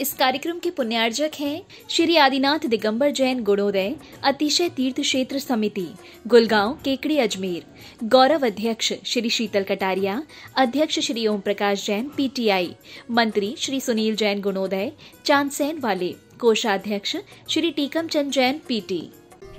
इस कार्यक्रम के पुण्यार्जक हैं श्री आदिनाथ दिगंबर जैन गुणोदय, अतिशय तीर्थ क्षेत्र समिति, गुलगांव, केकड़ी अजमेर। गौरव अध्यक्ष श्री शीतल कटारिया, अध्यक्ष श्री ओम प्रकाश जैन, पीटीआई। मंत्री श्री सुनील जैन गुणोदय चांदसैन वाले। कोषाध्यक्ष श्री टीकम चंद जैन, पीटी।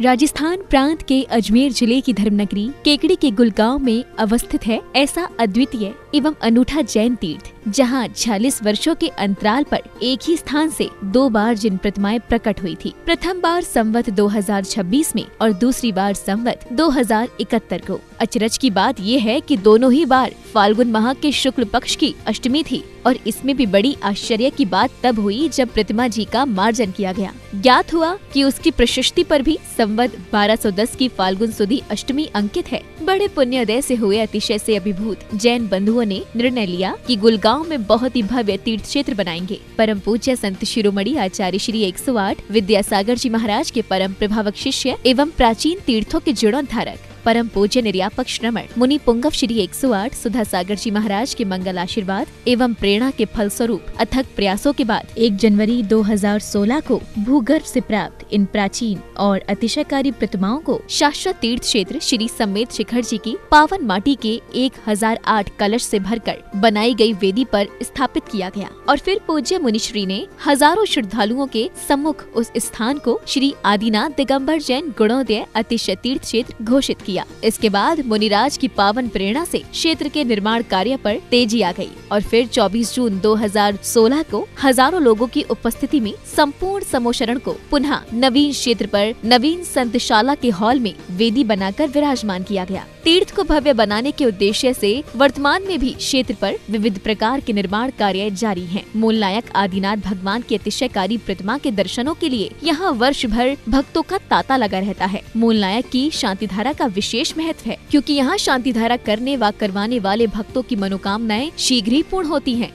राजस्थान प्रांत के अजमेर ज़िले की धर्मनगरी, केकड़ी के गुलगांव में अवस्थित है ऐसा अद्वितीय एवं अनूठा जैन तीर्थ। जहाँ 40 वर्षों के अंतराल पर एक ही स्थान से दो बार जिन प्रतिमाएँ प्रकट हुई थी। प्रथम बार संवत 2026 में और दूसरी बार संवत 2071 को। अचरज की बात ये है कि दोनों ही बार फाल्गुन माह के शुक्ल पक्ष की अष्टमी थी और इसमें भी बड़ी आश्चर्य की बात तब हुई जब प्रतिमा जी का मार्जन किया गया। ज्ञात हुआ कि उसकी प्रशस्ति पर भी संवत 1210 की फाल्गुन सुधी अष्टमी अंकित है। बड़े पुण्योदय से हुए अतिशय से अभिभूत जैन बंधुओं ने निर्णय लिया कि गुलगांव में बहुत ही भव्य तीर्थ क्षेत्र बनाएँगे। परम पूज्य संत शिरोमणि आचार्य श्री 108 विद्यासागर जी महाराज के परम प्रभावक शिष्य एवं प्राचीन तीर्थों के जीर्णोद्धारक परम पूज्य निर्यापक श्रमण मुनि पुंगव श्री 108 सुधा सागर जी महाराज के मंगल आशीर्वाद एवं प्रेरणा के फल स्वरूप अथक प्रयासों के बाद 1 जनवरी 2016 को भूगर्भ से प्राप्त इन प्राचीन और अतिशयकारी प्रतिमाओं को शाश्वत तीर्थ क्षेत्र श्री समेत शिखर जी की पावन माटी के 1008 कलश से भरकर बनाई गई वेदी पर स्थापित किया गया और फिर पूज्य मुनिश्री ने हज़ारों श्रद्धालुओं के सम्मुख उस स्थान को श्री आदिनाथ दिगम्बर जैन गुणोदय अतिशय तीर्थ क्षेत्र घोषित किया। किया। इसके बाद मुनिराज की पावन प्रेरणा से क्षेत्र के निर्माण कार्य पर तेज़ी आ गई और फिर 24 जून 2016 को हज़ारों लोगों की उपस्थिति में संपूर्ण समोशरण को पुनः नवीन क्षेत्र पर नवीन संतशाला के हॉल में वेदी बनाकर विराजमान किया गया। तीर्थ को भव्य बनाने के उद्देश्य से वर्तमान में भी क्षेत्र पर विविध प्रकार के निर्माण कार्य जारी हैं। मूल नायक आदिनाथ भगवान की अतिशयकारी प्रतिमा के दर्शनों के लिए यहाँ वर्ष भर भक्तों का तांता लगा रहता है मूल नायक की शांति धारा का विशेष महत्व है, क्यूँकी यहाँ शांति धारा करने व करवाने वाले भक्तों की मनोकामनाएँ शीघ्र ही पूर्ण होती हैं।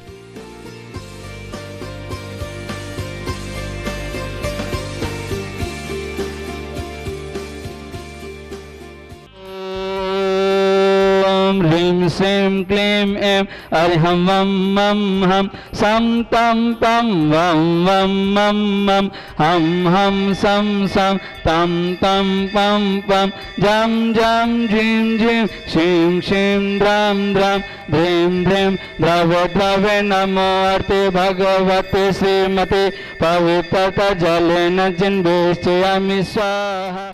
श्रीं क्लीं ऐं अर्हं वं मं हं सं तं पं वं वं मं मं हं हं सं सं तं तं पं पं जं जं झिं झिं शिं शिं द्रां द्रां ध्रीं ध्रीं द्रव द्रवे नमोऽर्ते भगवते श्रीमते, पवित्रत जलेन चिन्वेष्टयामि स्वाहा।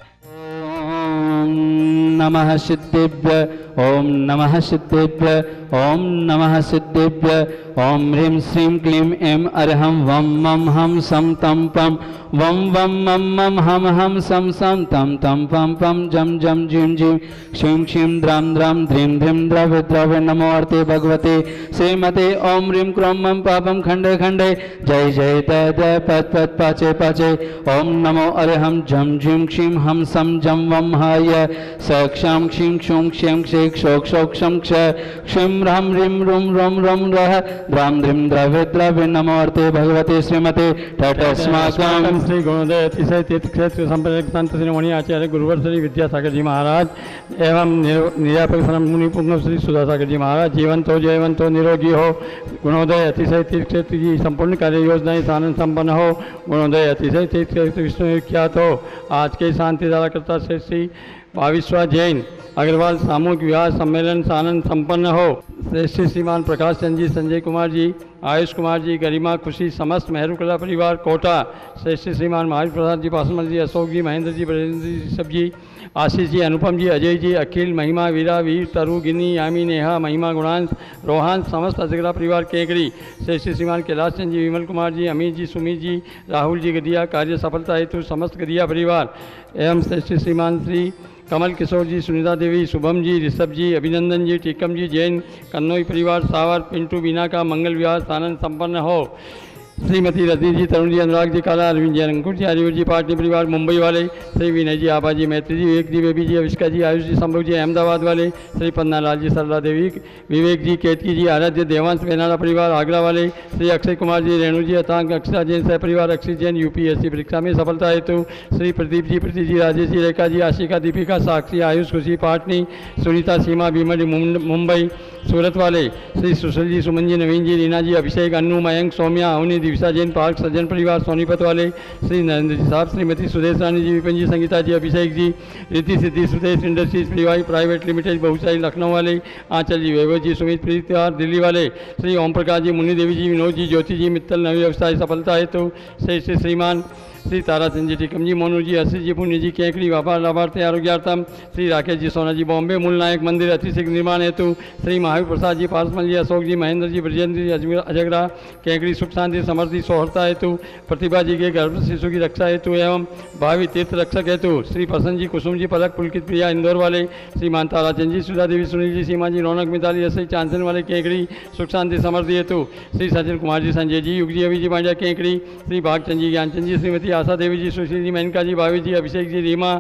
नमः सिद्धेभ्य। ॐ नमः सिद्धेभ्य ॐ नमः सिद्धेभ्य ॐ ह्रीं श्रीं क्लीं ऐं अर्हं वं मं हं सं तं पं, वं वं मं मं हं हं सं सं तं तं पं पं, जं जं झिं झिं क्षीं क्षीं द्रां द्रां ध्रीं ध्रीं द्रव्य द्रव्य नमोऽर्ते भगवते, श्रीमते ॐ ह्रीं क्रों मं पापं खण्डे खण्डे जय जय दय दय पद पद पाचे पाचे ॐ नमो अर्हं झं झिं क्षीं हं सं जं वं हाय, स क्षां क्षीं क्षूं क्षीं क्षे क्षोक् क्षोक् क्षं क्ष क्षीं ह्रां ह्रीं रुं रों रों रः द्रां ध्रीं द्रव्य द्रव्य नमोऽर्ते भगवते श्रीमते तटस्माकं श्री गुणोदय अतिशय तीर्थ क्षेत्र संपर्क संत श्री मणि आचार्य गुरुवर श्री विद्यासागर जी महाराज। एवं निर- निर्यापक श्रम मुनि पुंगव श्री सुधासागर जी महाराज। जीवंत हो जयवंत हो निरोगी हो। गुणोदय अतिशय तीर्थ क्षेत्र की संपूर्ण कार्य योजनाएँ सानंद संपन्न हो। गुणोदय अतिशय तीर्थ क्षेत्र विष्णु विख्यात हो आज के शांति करता श्री श्री भाविश्वा जैन अग्रवाल सामूहिक विवाह सम्मेलन सानंद संपन्न हो। श्रेष्ठ श्रीमान प्रकाश चंद जी, संजय कुमार जी, आयुष कुमार जी, गरिमा, खुशी, समस्त मेहरू कला परिवार, कोटा श्रेष्ठ श्रीमान महावीर प्रसाद जी पासवान जी, अशोक जी, महेंद्र जी बरेंद्र जी सब जी, आशीष जी, अनुपम जी, अजय जी, अखिल, महिमा, वीरा, वीर, तरु, गिनी यामी नेहा, महिमा, गुणांश रोहान समस्त अजगरा परिवार केकड़ी श्रेष्ठ श्रीमान कैलाश चंद जी, विमल कुमार जी अमित जी सुमित जी, राहुल जी, गदिया, कार्य सफलता हेतु समस्त गदिया परिवार, एवं श्रेष्ठ श्रीमान श्री कमल किशोर जी, सुनीता देवी, शुभम जी, ऋषभ जी, अभिनंदन जी, टीकम जी, जैन कन्नौई परिवार सावर पिंटू बीना का मंगल विवाह सानंद संपन्न हो। श्रीमती रजनी जी, तरुण जी, अनुराग जी, काला अरविंद जी अंकुर जी आर्यवर जी, पार्टी परिवार, मुंबई वाले, श्री विनय जी, आबा जी, मैत्री जी, विवेक जी, बेबी जी, अविष्का जी, आयुष जी, संभव जी, अहमदाबाद वाले, श्री पन्ना लाल जी, सरला देवी, विवेक जी, केतकी जी, आराध्य, देवांश बेनारा परिवार, आगरा वाले, श्री अक्षय कुमार जी, रेणु जी अतांग अक्षरा जैन सह परिवार अक्षय जैन, यूपीएससी परीक्षा में सफलता हेतु, श्री प्रदीप जी, प्रति जी, राजेश जी, रेखा जी, आशिका, दीपिका, साक्षी, आयुष, खुशी, पाटनी, सुनीता, सीमा, भीमली मुंबई, सूरत वाले, श्री सुशील जी, सुमन जी, नवीन जी, रीना जी, अभिषेक अन्नू मयंक, सौम्या, अवनी दिविशा जैन, पार्क सज्जन परिवार, सोनीपत वाले, श्री नरेंद्र जी साहब, श्रीमती सुदेश रानी जी, विपिन जी, Sangeeta ji, Abhishek ji Riti Siddhi, Sudesh industries PY private limited बहुसाई Lucknow वाले आंचल जी वैभव जी, सुमित प्रीत दिल्ली वाले, श्री ओम प्रकाश जी, मुन्नी देवी जी, विनोद जी, ज्योति जी, मित्तल नवी व्यवसाय, सफलता हेतु, श्री श्री श्रीमान श्री लाभार्थी आरोग्यार्थम श्री राकेश जी सोना जी बॉम्बे मूल नायक मंदिर अतिशीघ्र निर्माण हेतु श्री महावीर प्रसाद जी पारसमल जी अशोक जी महेंद्र जी ब्रजेंद्र जी अजमेर अजगरा केकड़ी सुख शांति समृद्धि सौहरता हेतु प्रतिभा जी के गर्भ शिशु की रक्षा हेतु एवं भावी तीर्थ रक्षक हेतु श्री प्रसन्न जी कुसुम जी पलक पुलकित प्रिया इंदौर वाले श्रीमान ताराचंद जी सुधा देवी सुनील जी सीमा जी रौनक मिताली ऐसे चांसन वाले केकड़ी सुख शांति समृद्धि हेतु श्री सचिन कुमार जी संजय जी युग जी अभी जी पांड्या केकड़ी श्री भागचंद जी ज्ञानचंद जी श्रीमती आशा देवी जी सुशील जी, मेनका जी भावी जी, अभिषेक जी, रीमा,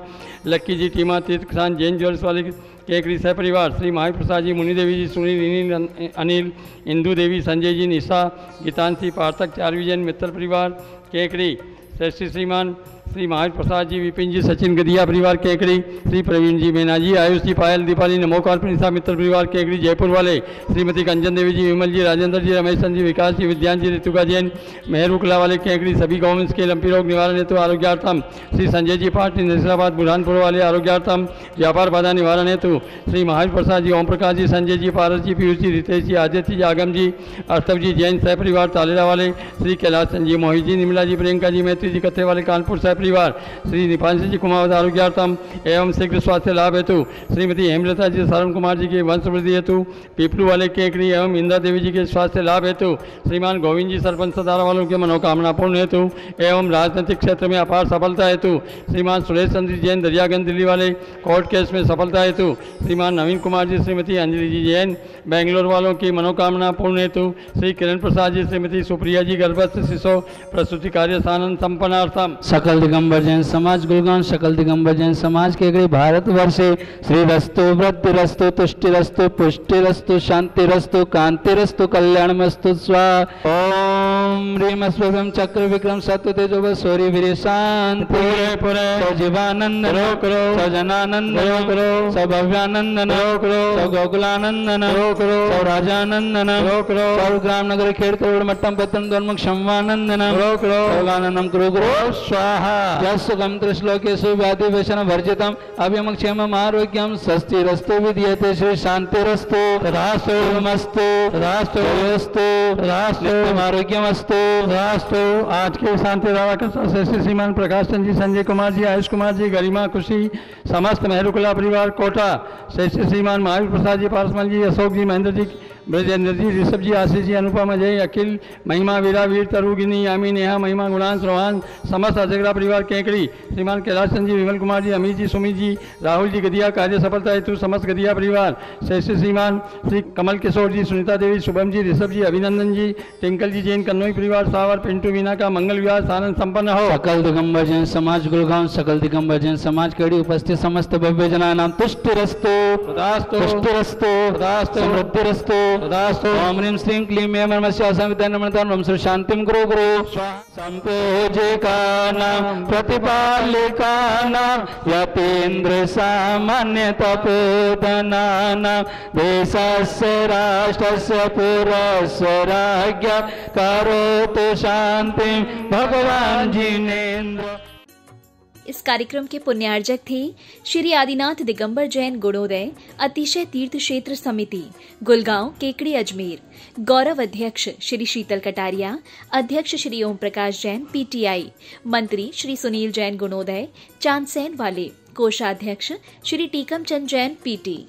लक्की जी, टीमा, तीर्थ किसान जैन ज्वेल्स वाले, केकड़ी सह परिवार श्री महाप्रसाद जी, मुनि देवी जी, सुनील अनिल अनिल, इंदू देवी, संजय जी, निशा गीतांशी पार्थक, चार विजयन मित्र परिवार, केकड़ी, श्रेष्ठी श्रीमान श्री महावीर प्रसाद जी, विपिन जी, सचिन गदिया परिवार केकड़ी, श्री प्रवीण जी मीना जी, आयुष जी, पायल दीपाली नमोकार प्रिंसा मित्र परिवार केकड़ी, जयपुर वाले, श्रीमती कंचन देवी जी, विमल जी, राजेंद्र जी, रमेश जी, विकास जी, विद्यान जी ऋतुका जैन मेहरुकला वाले केकड़ी, सभी गवर्नमेंट्स के लंपी रोग निवारण हेतु आरोग्यार्थम, श्री संजय जी पाटिल नजीराबाद बुरहानपुर वाले आरोग्यार्थम, व्यापार बाधा निवारण हेतु, श्री महावीर प्रसाद जी ओम प्रकाश जी, संजय जी, पारस जी, पीयूष जी, रितेश जी, आदित्य जी, आगम जी अर्थव जी, जैन सह परिवार, तालेरा वाले, श्री कैलाश जी, मोहित जी निर्मला जी, प्रियंका जी, मैत्री जी कत्थे वाले, कानपुर सह परिवार श्री निपांशी जी कुमार आरोग्यार्थम एवं शीघ्र स्वास्थ्य लाभ हेतु श्रीमती हेमलता जी शरण कुमार जी के वंश वृद्धि हेतु, पीपलू वाले केकड़ी एवं इंदिरा देवी जी के स्वास्थ्य लाभ हेतु, श्रीमान गोविंद जी सरपंच सदारा वालों के मनोकामना पूर्ण हेतु एवं राजनीतिक क्षेत्र में अपार सफलता हेतु, श्रीमान सुरेश चंद्र जैन दरियागंज दिल्ली वाले कोर्ट केस में सफलता हेतु, श्रीमान नवीन कुमार जी, श्रीमती अंजलि जी जैन बेंगलोर वालों की मनोकामना पूर्ण हेतु, श्री किरण प्रसाद जी, श्रीमती सुप्रिया जी, गर्भस्थ शिशु प्रस्तुति कार्य सानंद संपन्नार्थम। सकल दिगंबर जैन समाज गुलगांव सकल दिगंबर जैन समाज के गए भारतवर्षे श्री रस्तु वृद्धि रस्तु तुष्टि रस्तु पुष्टि रस्तु शांति रस्तु कांति रस्तु कल्याण मस्तु स्वा। ओम ह्रीम स्वयं चक्र विक्रम सत्य तेजो सूर्य वीर शांति पूरे पूरे। सजीवानंद रोक रो सजनानंद रोक रो सभव्यानंदन रोक रो गोकुलानंदन रोक रो राजानंदन रोक रो ग्राम नगर खेड़ करोड़ मट्टम पत्तन दोन्मुख क्षमानंदन रोक रो गुरु स्वाहा। यस्सुखम त्रिश्लोकेषु व्याधिवेशन वर्जितम अभ्यम क्षेमम आरोग्यम स्वस्तिरस्तु विद्यते श्री शांतिरस्तु तथास्तु मस्तु तथास्तु तथास्तु तथास्तु आरोग्यमस्तु तथास्तु आज के शांति श्री श्रीमान प्रकाश चंद जी, संजय कुमार जी, आयुष कुमार जी, गरिमा, खुशी, समस्त मेहरुकुला परिवार, कोटा। श्री श्रीमान महावीर प्रसाद जी, पारसमल जी, अशोक जी, महेंद्र जी ब्रजेंद्र जी ऋषभ जी आशीष जी अनुपम अजय अखिल महिमा वीरा वीर तरुगिनी यामी नेहा महिमा गुणांश रोहान समस्त अजगरा परिवार केकड़ी श्रीमान कैलाश चंद जी विमल कुमार जी अमित जी सुमित जी राहुल जी गदिया कार्य सफलता हेतु समस्त गदिया परिवार श्रेष्ठ श्रीमान श्री कमल किशोर जी सुनीता देवी शुभम जी ऋषभ जी अभिनंदन जी टिंकल जी जैन कन्नौई परिवार सावर पिंटू का मंगल विवाह आनंद संपन्न हो। सकल दिगंबर जैन समाज गुलगांव सकल दिगंबर जैन समाज कड़ी उपस्थित समस्त भव्य जना नाम तुष्टिरस्तु तथास्तु तुष्टिरस्तु तथास्तु समृद्धिरस्तु। तथास्तु ओम ह्रीं श्रीं क्लीं मे नमस्य संविधानमनतां ओम श्री शांतिं गुरु गुरु। संपूजिकानां प्रतिपालिकानां यतीन्द्र सामान्य तपोधनानां देशस्य राष्ट्रस्य पुरस्य राज्ञ करोतु शान्तिं। भगवान् जिनेन्द्र। इस कार्यक्रम के पुण्यार्जक थे श्री आदिनाथ दिगंबर जैन गुणोदय, अतिशय तीर्थ क्षेत्र समिति, गुलगांव, केकड़ी अजमेर। गौरव अध्यक्ष श्री शीतल कटारिया, अध्यक्ष श्री ओम प्रकाश जैन, पीटीआई। मंत्री श्री सुनील जैन गुणोदय चांदसेन वाले, कोषाध्यक्ष श्री टीकम चंद जैन, पीटी।